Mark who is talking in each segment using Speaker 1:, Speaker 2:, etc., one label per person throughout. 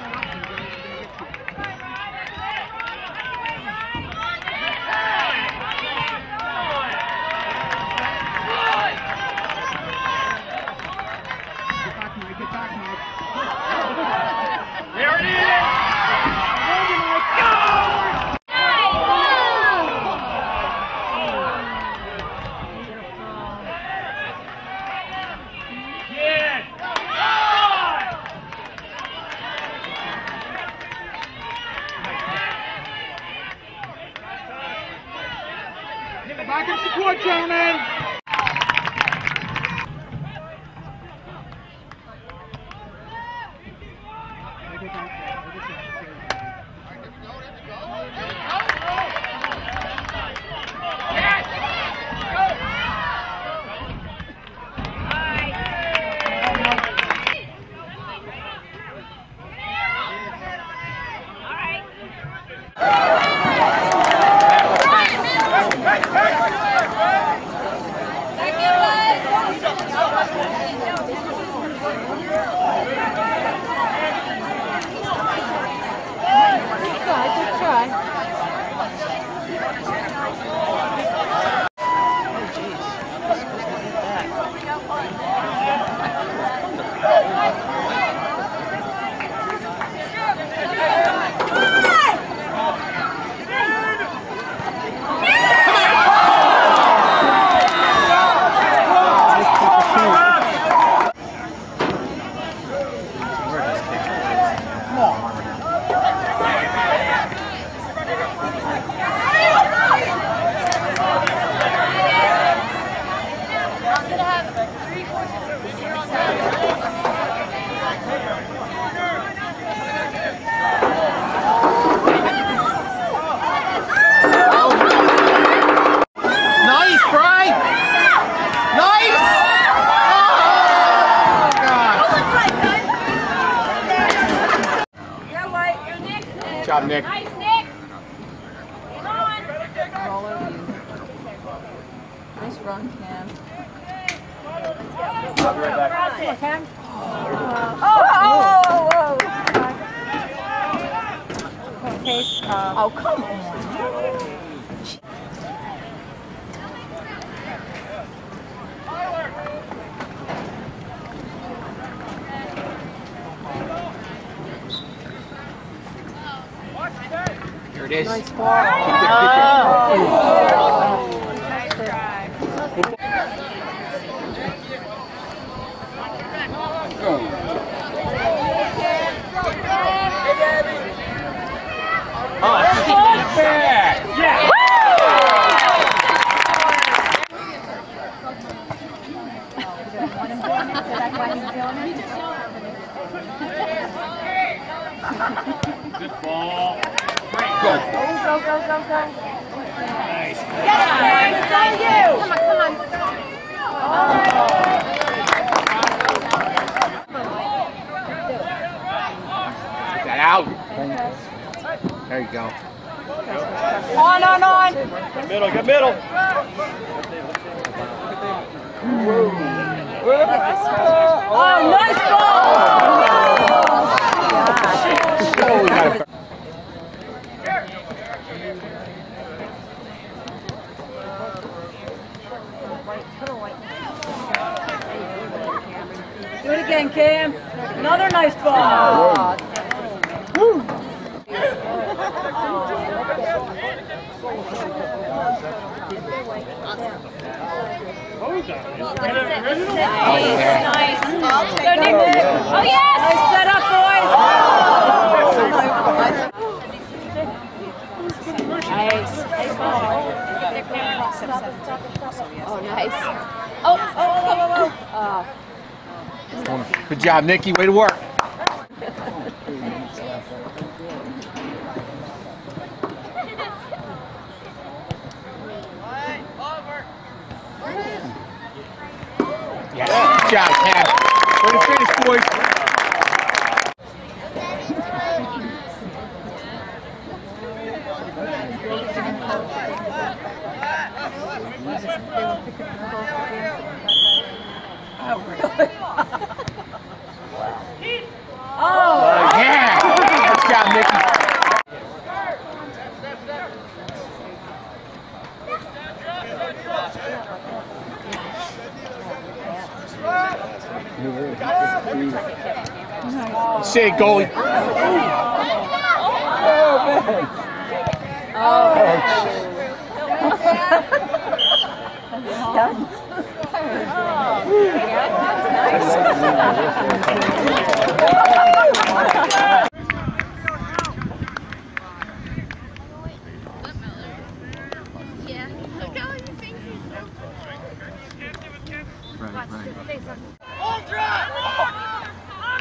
Speaker 1: Get back, Mike. Get back, Mike.
Speaker 2: There it is! Yeah!
Speaker 1: Get back and support, gentlemen. Take it back. Take it back.
Speaker 3: Good try.
Speaker 1: Nice, Bry. Nice. Oh, God. Good job, Nick.
Speaker 3: Nice, Nick. Come on.
Speaker 4: all over you. Nice run, Cam.
Speaker 3: Oh,
Speaker 4: Oh, come on.
Speaker 1: Here it is.
Speaker 4: Nice ball. Oh.
Speaker 2: Yeah! Good ball.
Speaker 3: Go, go, go, go. You. Come on, come on.
Speaker 1: Get out. There you go.
Speaker 3: On, on, on.
Speaker 2: Good middle, good middle.
Speaker 3: Oh, nice ball.
Speaker 1: Oh, we got it.
Speaker 3: Do it again, Cam. Another nice ball.
Speaker 1: Nice.
Speaker 3: Go, Nick. Oh. Nice boys. Nice. Nice.
Speaker 4: Oh, nice.
Speaker 3: Oh, oh, oh, oh, oh.
Speaker 1: Good job, Nikki. Way to work. Good job, Cam. Way to finish, boys. Say goalie.
Speaker 5: Yeah. Look how he thinks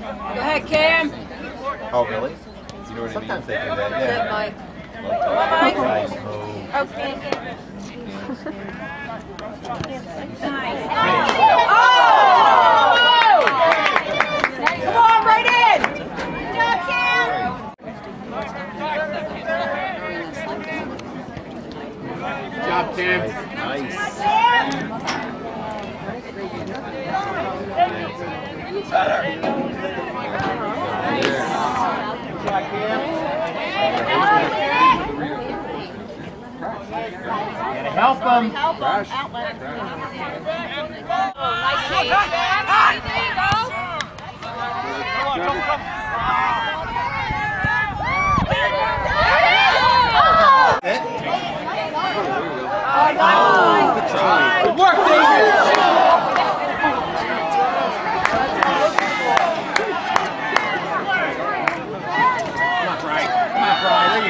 Speaker 3: Go ahead, Cam.
Speaker 6: Oh, really? You know what I mean? They do that.
Speaker 3: That's it,
Speaker 6: Yeah.
Speaker 3: Mike.
Speaker 6: Like,
Speaker 3: Bye,
Speaker 6: ice, oh.
Speaker 3: Okay. Oh! Come on, right in.
Speaker 1: Good job, Tim.
Speaker 6: Nice.
Speaker 1: Gotta help him. Good work, David. Come on, Brian. Come on, Brian. There you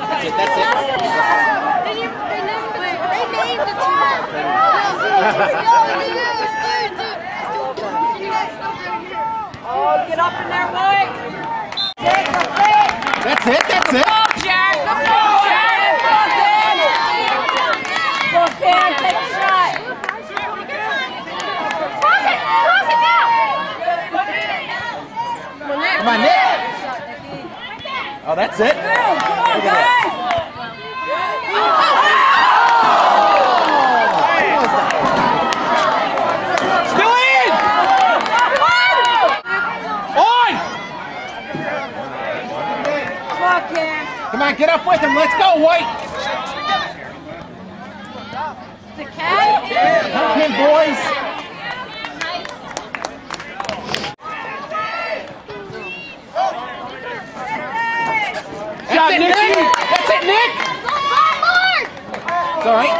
Speaker 6: That's it. That's it.
Speaker 5: They named they named the they named.
Speaker 3: Oh, get up in there, Mike. That's it. That's it.
Speaker 1: That's it. That's it.
Speaker 3: Jack. Go, Jack. Go, Cam. Take a shot.
Speaker 5: Cross it, cross it now.
Speaker 1: Come on, Nick. Oh, that's it.
Speaker 3: Come on, guys.
Speaker 1: On.
Speaker 3: Come on.
Speaker 1: Come on, get up with him. Let's go, White.
Speaker 3: The cat.
Speaker 1: Help him, boys. That's it, Nick. It's all right.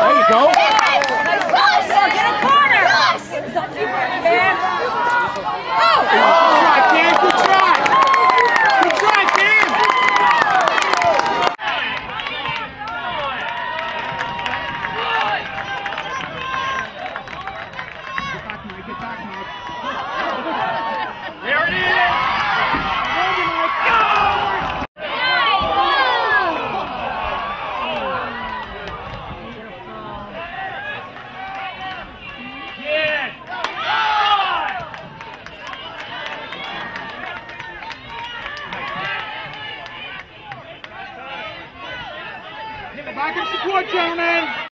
Speaker 1: There you go.